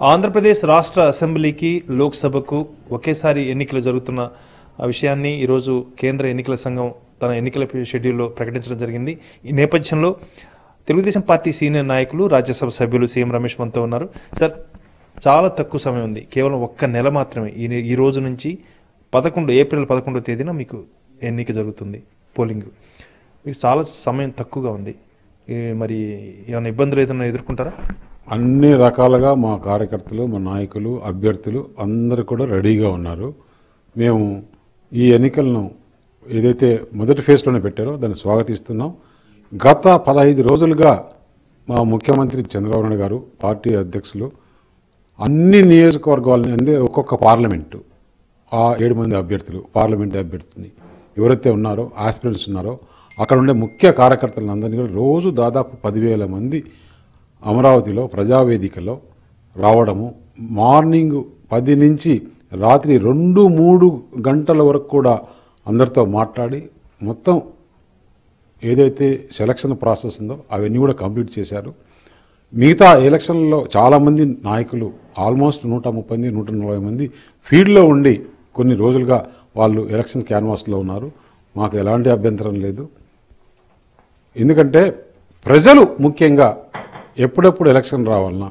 ఆంధ్రప్రదేశ్ రాష్ట్ర అసెంబ్లీకి లోక్సభకు ఒకేసారి ఎన్నికలు జరుగుతున్న ఆ విషయాన్ని ఈరోజు కేంద్ర ఎన్నికల సంఘం తన ఎన్నికల షెడ్యూల్లో ప్రకటించడం జరిగింది. ఈ నేపథ్యంలో తెలుగుదేశం పార్టీ సీనియర్ నాయకులు రాజ్యసభ సభ్యులు సీఎం రమేష్ మనతో ఉన్నారు. సార్ చాలా తక్కువ సమయం ఉంది. కేవలం ఒక్క నెల మాత్రమే. ఈ ఈ రోజు నుంచి పదకొండు ఏప్రిల్ పదకొండో తేదీన మీకు ఎన్నిక జరుగుతుంది పోలింగ్. మీకు చాలా సమయం తక్కువగా ఉంది. మరి ఏమైనా ఇబ్బందులు ఏదైనా ఎదుర్కొంటారా? అన్ని రకాలుగా మా కార్యకర్తలు మా నాయకులు అభ్యర్థులు అందరూ కూడా రెడీగా ఉన్నారు. మేము ఈ ఎన్నికలను ఏదైతే మొదటి ఫేజ్లోనే పెట్టారో దాన్ని స్వాగతిస్తున్నాం. గత పదహైదు రోజులుగా మా ముఖ్యమంత్రి చంద్రబాబు నాయుడు గారు పార్టీ అధ్యక్షులు అన్ని నియోజకవర్గాలని అందే ఒక్కొక్క పార్లమెంటు ఆ ఏడు మంది అభ్యర్థులు పార్లమెంట్ అభ్యర్థిని ఎవరైతే ఉన్నారో ఆస్పిరెంట్స్ ఉన్నారో అక్కడ ఉండే ముఖ్య కార్యకర్తలందరినీ కూడా రోజు దాదాపు పదివేల మంది అమరావతిలో ప్రజావేదికలో రావడము మార్నింగ్ పది నుంచి రాత్రి రెండు మూడు గంటల వరకు కూడా అందరితో మాట్లాడి మొత్తం ఏదైతే సెలక్షన్ ప్రాసెస్ ఉందో అవన్నీ కూడా కంప్లీట్ చేశారు. మిగతా ఎలక్షన్లలో చాలామంది నాయకులు ఆల్మోస్ట్ నూట ముప్పై మంది నూట నలభై మంది ఫీల్డ్లో ఉండి కొన్ని రోజులుగా వాళ్ళు ఎలక్షన్ క్యాన్వాస్లో ఉన్నారు. మాకు ఎలాంటి అభ్యంతరం లేదు. ఎందుకంటే ప్రజలు ముఖ్యంగా ఎప్పుడెప్పుడు ఎలక్షన్ రావాలన్నా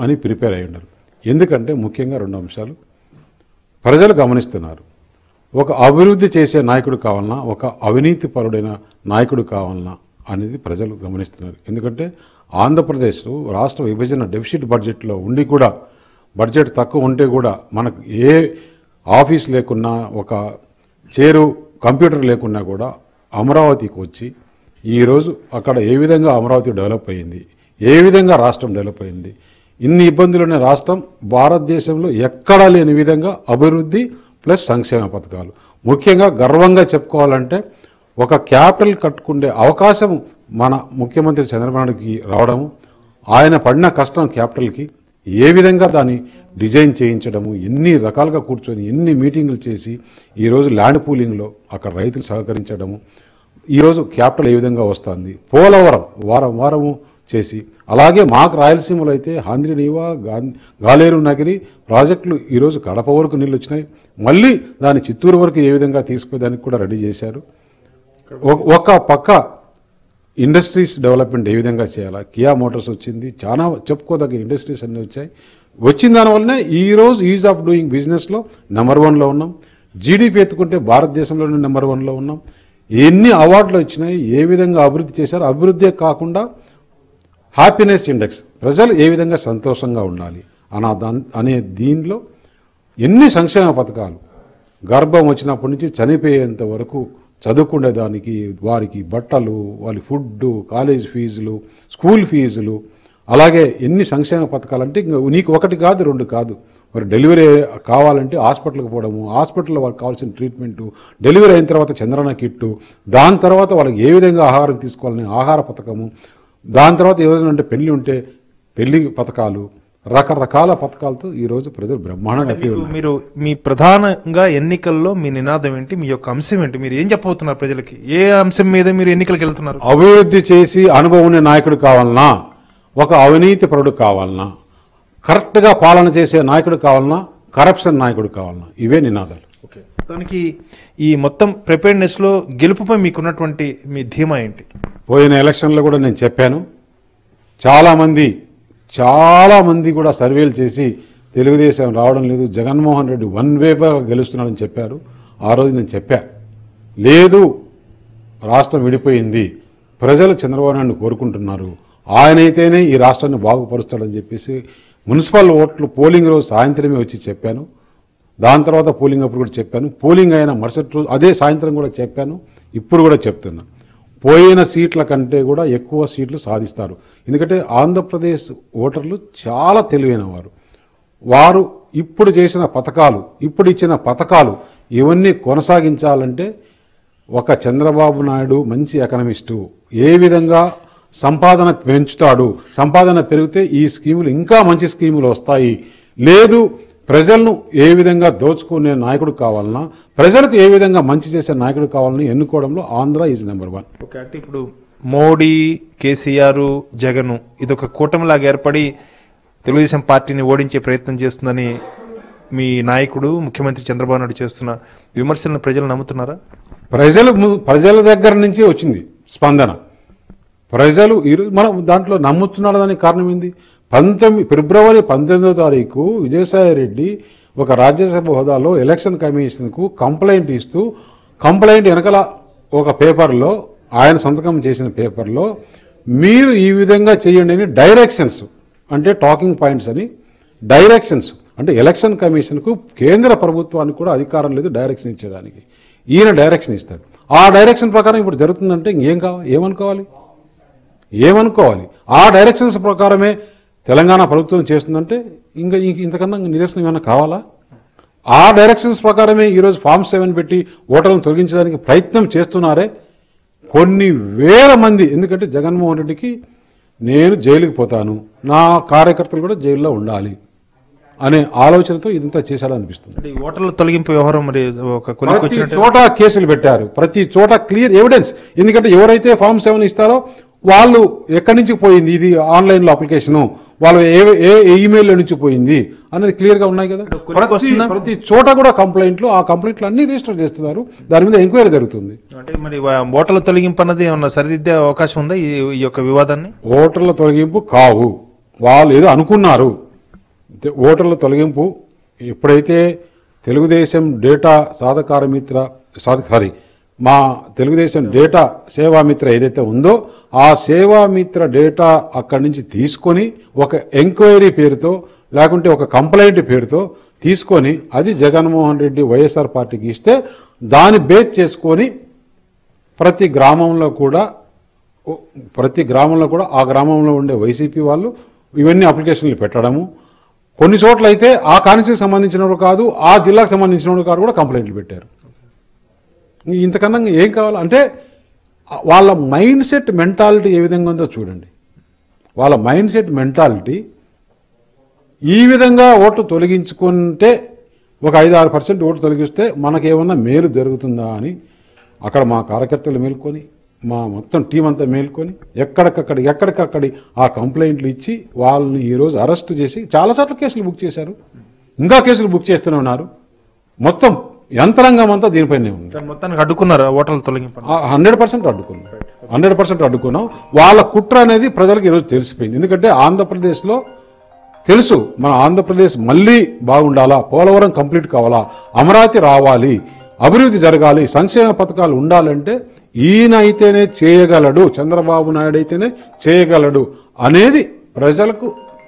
అని ప్రిపేర్ అయి ఉండాలి. ఎందుకంటే ముఖ్యంగా రెండు అంశాలు. ప్రజలు గమనిస్తున్నారు. ఒక అభివృద్ధి చేసే నాయకుడు కావాలన్నా ఒక అవినీతి పరుడైన నాయకుడు కావాలన్నా అనేది ప్రజలు గమనిస్తున్నారు. ఎందుకంటే ఆంధ్రప్రదేశ్ రాష్ట్ర విభజన డెఫిసిట్ బడ్జెట్లో ఉండి కూడా బడ్జెట్ తక్కువ ఉంటే కూడా మనకు ఏ ఆఫీస్ లేకున్నా ఒక చేరు కంప్యూటర్ లేకున్నా కూడా అమరావతికి వచ్చి ఈరోజు అక్కడ ఏ విధంగా అమరావతి డెవలప్ అయింది ఏ విధంగా రాష్ట్రం డెవలప్ అయింది? ఇన్ని ఇబ్బందులున్న రాష్ట్రం భారతదేశంలో ఎక్కడా లేని విధంగా అభివృద్ధి ప్లస్ సంక్షేమ పథకాలు. ముఖ్యంగా గర్వంగా చెప్పుకోవాలంటే ఒక క్యాపిటల్ కట్టుకునే అవకాశం మన ముఖ్యమంత్రి చంద్రబాబుకి రావడము ఆయన పడిన కష్టం క్యాపిటల్కి ఏ విధంగా దాన్ని డిజైన్ చేయించడము ఎన్ని రకాలుగా కూర్చొని ఎన్ని మీటింగులు చేసి ఈరోజు ల్యాండ్ పూలింగ్లో అక్కడ రైతులు సహకరించడము ఈరోజు క్యాపిటల్ ఏ విధంగా వస్తుంది? పోలవరం వారం వారము చేసి. అలాగే మాకు రాయలసీమలో అయితే ఆంధ్రనీవా గాలేరు నగిరి ప్రాజెక్టులు ఈరోజు కడప వరకు నీళ్ళు వచ్చినాయి మళ్ళీ దాన్ని చిత్తూరు వరకు ఏ విధంగా తీసుకుపోయేదానికి కూడా రెడీ చేశారు. ఒక- పక్క ఇండస్ట్రీస్ డెవలప్మెంట్ ఏ విధంగా చేయాలా? కియా మోటార్స్ వచ్చింది. చాలా చెప్పుకోదగ్గ ఇండస్ట్రీస్ అన్నీ వచ్చాయి. వచ్చిన దానివల్లనే ఈరోజు ఈజ్ ఆఫ్ డూయింగ్ బిజినెస్లో నెంబర్ వన్లో ఉన్నాం. జీడిపి ఎత్తుకుంటే భారతదేశంలోనే నెంబర్ వన్లో ఉన్నాం. ఎన్ని అవార్డులు వచ్చినాయి ఏ విధంగా అభివృద్ధి చేశారో అభివృద్ధే కాకుండా హ్యాపీనెస్ ఇండెక్స్ ప్రజలు ఏ విధంగా సంతోషంగా ఉండాలి అనా దాన్ అనే దీనిలో ఎన్ని సంక్షేమ పథకాలు? గర్భం వచ్చినప్పటి నుంచి చనిపోయేంత వరకు చదువుకునే దానికి వారికి బట్టలు వారి ఫుడ్ కాలేజ్ ఫీజులు స్కూల్ ఫీజులు అలాగే ఎన్ని సంక్షేమ పథకాలు అంటే ఇంకా నీకు ఒకటి కాదు రెండు కాదు. మరి డెలివరీ కావాలంటే హాస్పిటల్కి పోవడము హాస్పిటల్లో వాళ్ళకి కావాల్సిన ట్రీట్మెంటు డెలివరీ అయిన తర్వాత చంద్రన కిట్టు దాని తర్వాత వాళ్ళకి ఏ విధంగా ఆహారం తీసుకోవాలని ఆహార పథకము దాని తర్వాత ఏదైనా అంటే పెళ్ళి ఉంటే పెళ్ళి పథకాలు రకరకాల పథకాలతో ఈరోజు ప్రజలు బ్రహ్మాండంగా మీరు- మీ ప్రధానంగా ఎన్నికల్లో మీ నినాదం ఏంటి? మీ యొక్క అంశం ఏంటి? మీరు ఏం చెప్పబోతున్నారు ప్రజలకి? ఏ అంశం మీద మీరు ఎన్నికలకు వెళ్తున్నారు? అభివృద్ధి చేసి అనుభవం నాయకుడు కావాలన్నా ఒక అవినీతి పరుడు కావాలన్నా కరెక్ట్గా పాలన చేసే నాయకుడు కావాలన్నా కరప్షన్ నాయకుడు కావాలన్నా ఇవే నినాదాలు. ఓకే. దానికి ఈ మొత్తం ప్రిపేర్నెస్లో గెలుపుపై మీకున్నటువంటి మీ ధీమా ఏంటి? పోయిన ఎలక్షన్లో కూడా నేను చెప్పాను. చాలామంది చాలామంది కూడా సర్వేలు చేసి తెలుగుదేశం రావడం లేదు జగన్మోహన్ రెడ్డి వన్ వేగా గెలుస్తున్నాడని చెప్పారు. ఆ రోజు నేను చెప్పా లేదు రాష్ట్రం విడిపోయింది ప్రజలు చంద్రబాబు నాయుడు కోరుకుంటున్నారు ఆయనైతేనే ఈ రాష్ట్రాన్ని బాగుపరుస్తాడని చెప్పేసి మున్సిపల్ ఓట్లు పోలింగ్ రోజు సాయంత్రమే వచ్చి చెప్పాను. దాని తర్వాత పోలింగ్ అప్పుడు కూడా చెప్పాను. పోలింగ్ అయిన మరుసటి రోజు అదే సాయంత్రం కూడా చెప్పాను. ఇప్పుడు కూడా చెప్తున్నాను పోయిన సీట్ల కంటే కూడా ఎక్కువ సీట్లు సాధిస్తారు. ఎందుకంటే ఆంధ్రప్రదేశ్ ఓటర్లు చాలా తెలివైన వారు వారు ఇప్పుడు చేసిన పథకాలు ఇప్పుడు ఇచ్చిన పథకాలు ఇవన్నీ కొనసాగించాలంటే ఒక చంద్రబాబు నాయుడు మంచి ఎకనమిస్టు. ఏ విధంగా సంపాదన పెంచుతాడు సంపాదన పెరిగితే ఈ స్కీములు ఇంకా మంచి స్కీములు వస్తాయి. లేదు ప్రజలను ఏ విధంగా దోచుకునే నాయకుడు కావాలన్నా ప్రజలకు ఏ విధంగా మంచి చేసే నాయకుడు కావాలని ఎన్నుకోవడంలో Andhra is number one okay అంటే ఇప్పుడు మోడీ కేసీఆర్ జగన్ ఇదొక కూటమిలాగా ఏర్పడి తెలుగుదేశం పార్టీని ఓడించే ప్రయత్నం చేస్తుందని మీ నాయకుడు ముఖ్యమంత్రి చంద్రబాబు నాయుడు చేస్తున్న విమర్శలను ప్రజలు నమ్ముతున్నారా? ప్రజలు ప్రజల దగ్గర నుంచి వచ్చింది స్పందన. ప్రజలు ఈరోజు మనం దాంట్లో నమ్ముతున్నాడు దానికి కారణం ఏంది? పంతొమ్మిది ఫిబ్రవరి పంతొమ్మిదో తారీఖు విజయసాయి రెడ్డి ఒక రాజ్యసభ హోదాలో ఎలక్షన్ కమిషన్కు కంప్లైంట్ ఇస్తూ కంప్లైంట్ వెనకాల ఒక పేపర్లో ఆయన సంతకం చేసిన పేపర్లో మీరు ఈ విధంగా చేయండి అని డైరెక్షన్స్ అంటే టాకింగ్ పాయింట్స్ అని డైరెక్షన్స్ అంటే ఎలక్షన్ కమిషన్కు కేంద్ర ప్రభుత్వానికి కూడా అధికారం లేదు డైరెక్షన్ ఇచ్చేదానికి. ఈయన డైరెక్షన్ ఇస్తాడు. ఆ డైరెక్షన్ ప్రకారం ఇప్పుడు జరుగుతుందంటే ఇంకేం కావాలి? ఏమనుకోవాలి? ఏమనుకోవాలి? ఆ డైరెక్షన్స్ ప్రకారమే తెలంగాణ ప్రభుత్వం చేస్తుందంటే ఇంకా ఇంక ఇంతకన్నా నిదర్శనం ఏమైనా కావాలా? ఆ డైరెక్షన్స్ ప్రకారమే ఈరోజు ఫామ్ సెవెన్ పెట్టి ఓటర్లను తొలగించడానికి ప్రయత్నం చేస్తున్నారే కొన్ని వేల మంది. ఎందుకంటే జగన్మోహన్ రెడ్డికి నేను జైలుకి పోతాను. నా కార్యకర్తలు కూడా జైల్లో ఉండాలి అనే ఆలోచనతో ఇదంతా చేశాడనిపిస్తుంది. ఓటర్ల తొలగింపు వ్యవహారం మరి ఒక చోట కేసులు పెట్టారు. ప్రతి చోట క్లియర్ ఎవిడెన్స్ ఎందుకంటే ఎవరైతే ఫామ్ సెవెన్ ఇస్తారో వాళ్ళు ఎక్కడి నుంచి పోయింది? ఇది ఆన్లైన్లో అప్లికేషన్. వాళ్ళు ఏ ఏ ఈమెయిల్ నుంచి పోయింది? అనేది క్లియర్గా ఉన్నాయి కదా? ప్రతి చోట కూడా కంప్లైంట్లు ఆ కంప్లైంట్లు అన్ని రిజిస్టర్ చేస్తున్నారు. దాని మీద ఎంక్వైరీ జరుగుతుంది. అంటే మరి ఓటర్ల తొలగింపు అన్నది ఏమన్నా సరిదిద్దే అవకాశం ఉందా ఈ యొక్క వివాదాన్ని? ఓటర్ల తొలగింపు కావు. వాళ్ళు ఏదో అనుకున్నారు. ఓటర్ల తొలగింపు ఎప్పుడైతే తెలుగుదేశం డేటా సాధకార మిత్ర సాధ సారీ మా తెలుగుదేశం డేటా సేవామిత్ర ఏదైతే ఉందో ఆ సేవామిత్ర డేటా అక్కడి నుంచి తీసుకొని ఒక ఎంక్వైరీ పేరుతో లేకుంటే ఒక కంప్లైంట్ పేరుతో తీసుకొని అది జగన్మోహన్ రెడ్డి వైఎస్ఆర్ పార్టీకి ఇస్తే దాన్ని బేస్ చేసుకొని ప్రతి గ్రామంలో కూడా ప్రతి గ్రామంలో కూడా ఆ గ్రామంలో ఉండే వైసీపీ వాళ్ళు ఇవన్నీ అప్లికేషన్లు పెట్టడము. కొన్ని చోట్ల అయితే ఆ కాన్స్టిట్యూకి సంబంధించినవాడు కాదు ఆ జిల్లాకు సంబంధించినవాడు కాదు కూడా కంప్లైంట్లు పెట్టారు. ఇంతకన్నా ఏం కావాలి? అంటే వాళ్ళ మైండ్ సెట్ మెంటాలిటీ ఏ విధంగా ఉందో చూడండి. వాళ్ళ మైండ్ సెట్ మెంటాలిటీ ఈ విధంగా ఓట్లు తొలగించుకుంటే ఒక ఐదు ఆరు పర్సెంట్ ఓట్లు తొలగిస్తే మనకేమన్నా మేలు జరుగుతుందా అని అక్కడ మా కార్యకర్తలు మేల్కొని మా మొత్తం టీం అంతా మేల్కొని ఎక్కడికక్కడ ఎక్కడికక్కడి ఆ కంప్లైంట్లు ఇచ్చి వాళ్ళని ఈరోజు అరెస్ట్ చేసి చాలాసార్లు కేసులు బుక్ చేశారు. ఇంకా కేసులు బుక్ చేస్తూనే ఉన్నారు. మొత్తం యంత్రాంగం అంతా దీనిపైనే ఉంది. మొత్తానికి అడ్డుకున్నారా ఓటర్ల తొలగింపు? హండ్రెడ్ పర్సెంట్ అడ్డుకున్నాం. హండ్రెడ్ పర్సెంట్ అడ్డుకున్నాం. వాళ్ళ కుట్ర అనేది ప్రజలకు ఈరోజు తెలిసిపోయింది. ఎందుకంటే ఆంధ్రప్రదేశ్లో తెలుసు మన ఆంధ్రప్రదేశ్ మళ్ళీ బాగుండాలా పోలవరం కంప్లీట్ కావాలా అమరావతి రావాలి అభివృద్ధి జరగాలి సంక్షేమ పథకాలు ఉండాలంటే ఈయన అయితేనే చేయగలడు చంద్రబాబు నాయుడు అయితేనే చేయగలడు అనేది ప్రజలకు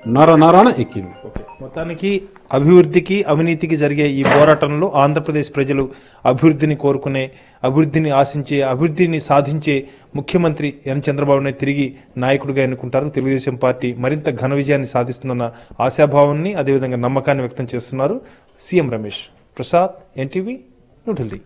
నర నరాన ఎక్కింది. మొత్తానికి అభివృద్ధికి అవినీతికి జరిగే ఈ పోరాటంలో ఆంధ్రప్రదేశ్ ప్రజలు అభివృద్ధిని కోరుకునే అభివృద్ధిని ఆశించే అభివృద్ధిని సాధించే ముఖ్యమంత్రి ఎన్ చంద్రబాబు తిరిగి నాయకుడిగా ఎన్నుకుంటారు. తెలుగుదేశం పార్టీ మరింత ఘన విజయాన్ని సాధిస్తుందన్న ఆశాభావాన్ని అదేవిధంగా నమ్మకాన్ని వ్యక్తం చేస్తున్నారు సీఎం రమేష్. ప్రసాద్ ఎన్టీవీ న్యూఢిల్లీ.